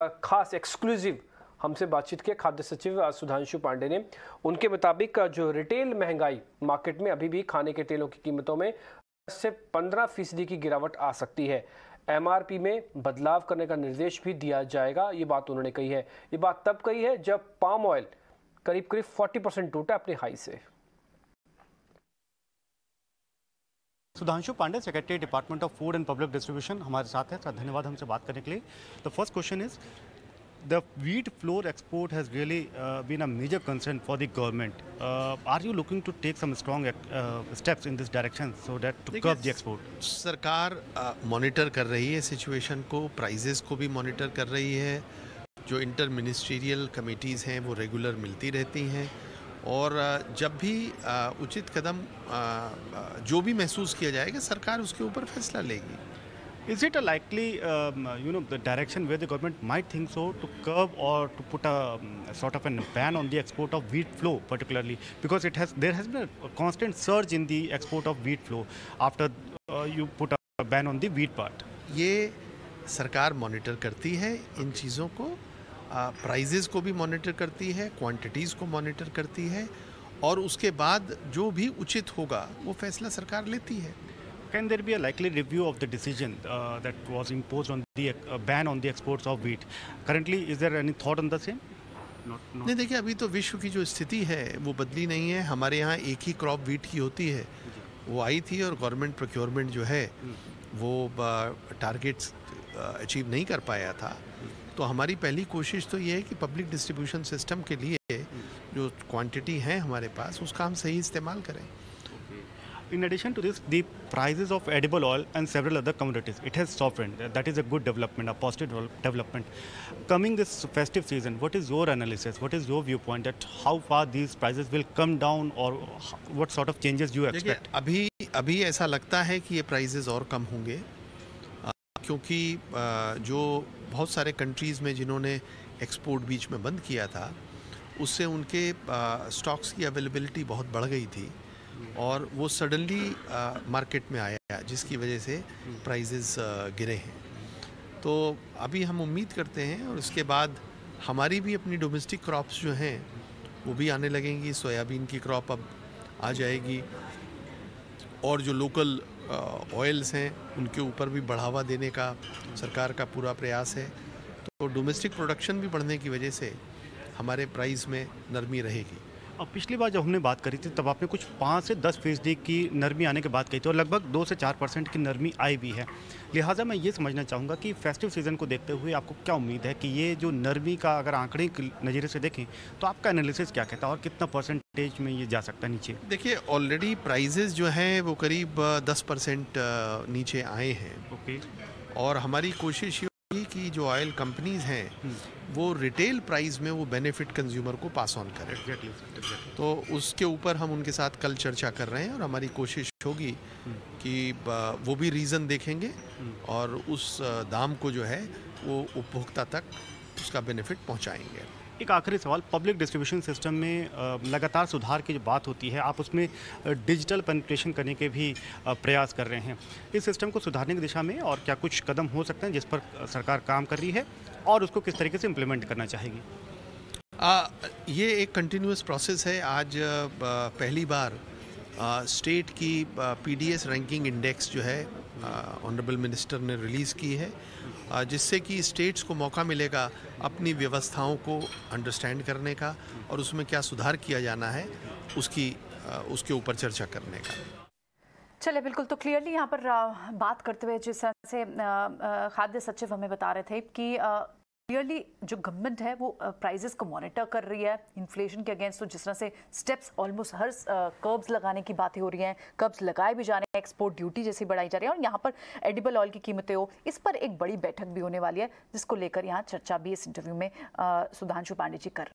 खास एक्सक्लूसिव हमसे बातचीत के खाद्य सचिव सुधांशु पांडे ने। उनके मुताबिक, जो रिटेल महँगाई मार्केट में अभी भी खाने के तेलों की कीमतों में से 15 फ़ीसदी की गिरावट आ सकती है। एमआरपी में बदलाव करने का निर्देश भी दिया जाएगा, ये बात उन्होंने कही है। ये बात तब कही है जब पाम ऑयल करीब करीब 40 परसेंट टूटा अपने हाई से। Sudhanshu Pandey secretary department of food and public distribution हमारे साथ है। धन्यवाद हमसे बात करने के लिए। The first question is the wheat flour export has really been a major concern for the government are you looking to take some strong steps in this direction so that to कव the export सरकार monitor uh, कर रही है situation को prices को भी monitor कर रही है। जो इंटर मिनिस्ट्रियल कमेटीज़ हैं वो रेगुलर मिलती रहती हैं। और जब भी उचित कदम जो भी महसूस किया जाएगा सरकार उसके ऊपर फैसला लेगी। Is it a likely you know the direction way the government may think so to curb or to put a sort of an ban on the export of wheat flour particularly because it has there has constant surge in the export of wheat flour after you put a ban on the wheat part ये सरकार monitor करती है इन चीज़ों को prices को भी monitor करती है क्वांटिटीज़ को मॉनिटर करती है और उसके बाद जो भी उचित होगा वो फैसला सरकार लेती है। Can there be a likely review of the decision uh, that was imposed on the uh, ban on the exports of wheat? Currently, is there any thought on the same? नहीं देखिए अभी तो विश्व की जो स्थिति है वो बदली नहीं है। हमारे यहाँ एक ही क्रॉप वीट की होती है। वो आई थी और गवर्नमेंट प्रोक्योरमेंट जो है वो टारगेट्स अचीव नहीं कर पाया था। तो हमारी पहली कोशिश तो ये है कि पब्लिक डिस्ट्रीब्यूशन सिस्टम के लिए जो क्वांटिटी है हमारे पास उसका हम सही इस्तेमाल करें। In addition to this the prices of edible oil and several other commodities it has soft that is a good development a positive development coming this festive season what is your analysis what is your view point that how far this prices will come down or what sort of changes you expect अभी अभी ऐसा लगता है कि ये prizes और कम होंगे। क्योंकि जो बहुत सारे कंट्रीज़ में जिन्होंने एक्सपोर्ट बीच में बंद किया था, उससे उनके स्टॉक्स की अवेलेबिलिटी बहुत बढ़ गई थी और वो सडनली मार्केट में आया, जिसकी वजह से प्राइजेस गिरे हैं। तो अभी हम उम्मीद करते हैं और उसके बाद हमारी भी अपनी डोमेस्टिक क्रॉप्स जो हैं, वो भी आने लगेंगी, सोयाबीन की क्रॉप अब आ जाएगी और जो लोकल ऑयल्स हैं, उनके ऊपर भी बढ़ावा देने का सरकार का पूरा प्रयास है। तो डोमेस्टिक प्रोडक्शन भी बढ़ने की वजह से हमारे प्राइस में नरमी रहेगी। और पिछली बार जब हमने बात करी थी, तब आपने कुछ पाँच से दस फ़ीसदी की नरमी आने की बात कही थी और लगभग दो से चार परसेंट की नरमी आई भी है। लिहाजा मैं ये समझना चाहूँगा कि फेस्टिव सीज़न को देखते हुए आपको क्या उम्मीद है कि ये जो नरमी का अगर आंकड़े नज़रिए से देखें तो आपका एनालिसिस क्या कहता है और कितना परसेंटेज में ये जा सकता नीचे? देखिए ऑलरेडी प्राइजेज जो हैं वो करीब दस परसेंट नीचे आए हैं। ओके। और हमारी कोशिश ये होगी कि जो ऑयल कंपनीज़ हैं वो रिटेल प्राइस में वो बेनिफिट कंज्यूमर को पास ऑन करें। Exactly, exactly. तो उसके ऊपर हम उनके साथ कल चर्चा कर रहे हैं और हमारी कोशिश होगी कि वो भी रीज़न देखेंगे और उस दाम को जो है वो उपभोक्ता तक उसका बेनिफिट पहुंचाएँगे। एक आखिरी सवाल पब्लिक डिस्ट्रीब्यूशन सिस्टम में लगातार सुधार की जो बात होती है आप उसमें डिजिटल पेनिट्रेशन करने के भी प्रयास कर रहे हैं। इस सिस्टम को सुधारने की दिशा में और क्या कुछ कदम हो सकते हैं जिस पर सरकार काम कर रही है और उसको किस तरीके से इम्प्लीमेंट करना चाहेगी? आ, ये एक कंटिन्यूस प्रोसेस है। आज पहली बार आ, स्टेट की पीडीएस रैंकिंग इंडेक्स जो है ऑनरेबल मिनिस्टर ने रिलीज़ की है। जिससे कि स्टेट्स को मौका मिलेगा अपनी व्यवस्थाओं को अंडरस्टैंड करने का और उसमें क्या सुधार किया जाना है, उसकी उसके ऊपर चर्चा करने का। चले बिल्कुल तो क्लियरली यहाँ पर बात करते हुए जिस तरह से खाद्य सचिव हमें बता रहे थे कि क्लियरली जो गवर्नमेंट है, वो प्राइजेस को मॉनिटर कर रही है इन्फ्लेशन के अगेंस्ट तो जिस तरह से स्टेप्स ऑलमोस्ट हर कर्ब्स लगाने की बातें हो रही हैं कर्ब्स लगाए भी जा रहे हैं एक्सपोर्ट ड्यूटी जैसी बढ़ाई जा रही है, और यहाँ पर एडिबल ऑयल की कीमतें हो, इस पर एक बड़ी बैठक भी होने वाली है, जिसको लेकर यहाँ चर्चा भी इस इंटरव्यू में सुधांशु पांडे जी कर